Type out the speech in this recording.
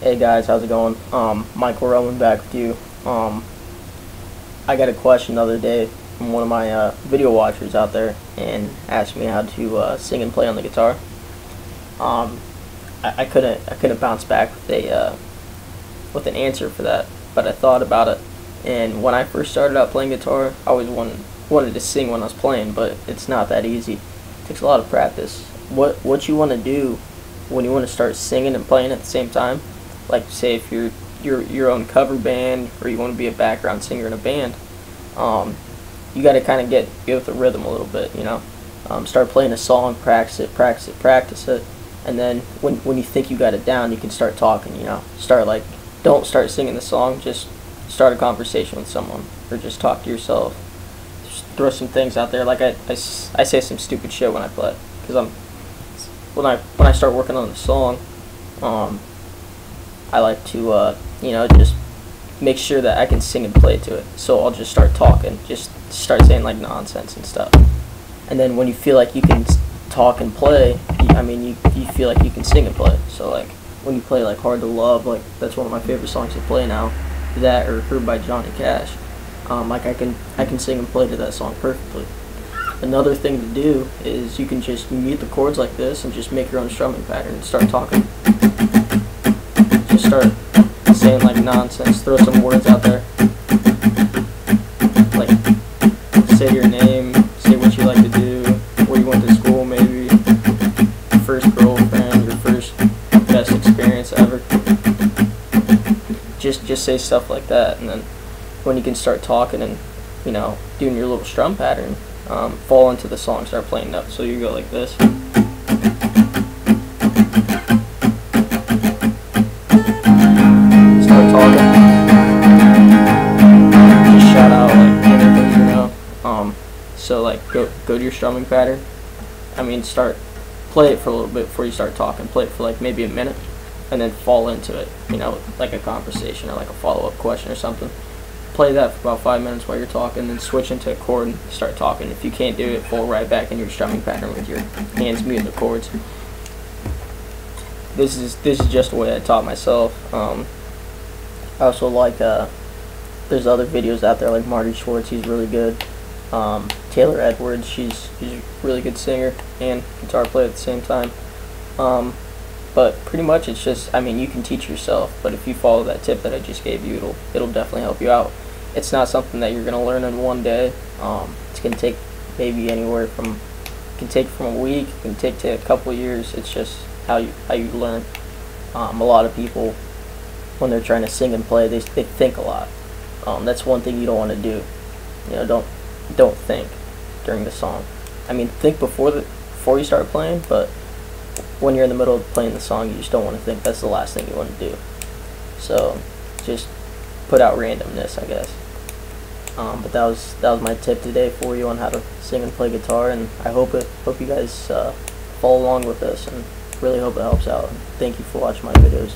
Hey guys, how's it going? Um, Michael Roman back with you. Um, I got a question the other day from one of my uh, video watchers out there and asked me how to uh, sing and play on the guitar. Um, I, I couldn't I couldn't bounce back with a uh, with an answer for that, but I thought about it. And when I first started out playing guitar, I always wanted wanted to sing when I was playing, but it's not that easy. It takes a lot of practice. What what you want to do when you want to start singing and playing at the same time, like say if you're your your own cover band or you want to be a background singer in a band, um, you got to kind of get get with the rhythm a little bit, you know. Um, start playing a song, practice it, practice it, practice it, and then when when you think you got it down, you can start talking, you know. Start like don't start singing the song, just start a conversation with someone or just talk to yourself. Just throw some things out there. Like I, I, I say some stupid shit when I play because I'm when I when I start working on the song, um, I like to uh, you know just make sure that I can sing and play to it. So I'll just start talking, just start saying like nonsense and stuff. And then when you feel like you can talk and play, I mean you you feel like you can sing and play. So like when you play like Hard to Love, like that's one of my favorite songs to play now. That or Hurt by Johnny Cash. Um, like I can I can sing and play to that song perfectly. Another thing to do is you can just mute the chords like this and just make your own strumming pattern and start talking. Just start saying like nonsense, throw some words out there. Like say your name, say what you like to do, where you went to school maybe, first girlfriend, your first best experience ever. Just just say stuff like that and then when you can start talking and you know doing your little strum pattern um, fall into the song, start playing up. So you go like this. So like go go to your strumming pattern. I mean start play it for a little bit before you start talking. Play it for like maybe a minute, and then fall into it. You know, like a conversation or like a follow up question or something play that for about five minutes while you're talking, then switch into a chord and start talking. If you can't do it, fall right back in your strumming pattern with your hands muting the chords. This is this is just the way I taught myself. Um, I also like uh, there's other videos out there like Marty Schwartz. He's really good. Um, Taylor Edwards. She's she's a really good singer and guitar player at the same time. Um, but pretty much it's just I mean you can teach yourself, but if you follow that tip that I just gave you, it'll it'll definitely help you out it's not something that you're going to learn in one day. Um, it's going to take maybe anywhere from can take from a week, can take to a couple years. It's just how you how you learn. Um, a lot of people when they're trying to sing and play, they they think a lot. Um, that's one thing you don't want to do. You know, don't don't think during the song. I mean, think before the before you start playing, but when you're in the middle of playing the song, you just don't want to think. That's the last thing you want to do. So, just put out randomness, I guess. Um, but that was that was my tip today for you on how to sing and play guitar, and I hope it hope you guys uh, follow along with this, and really hope it helps out. Thank you for watching my videos.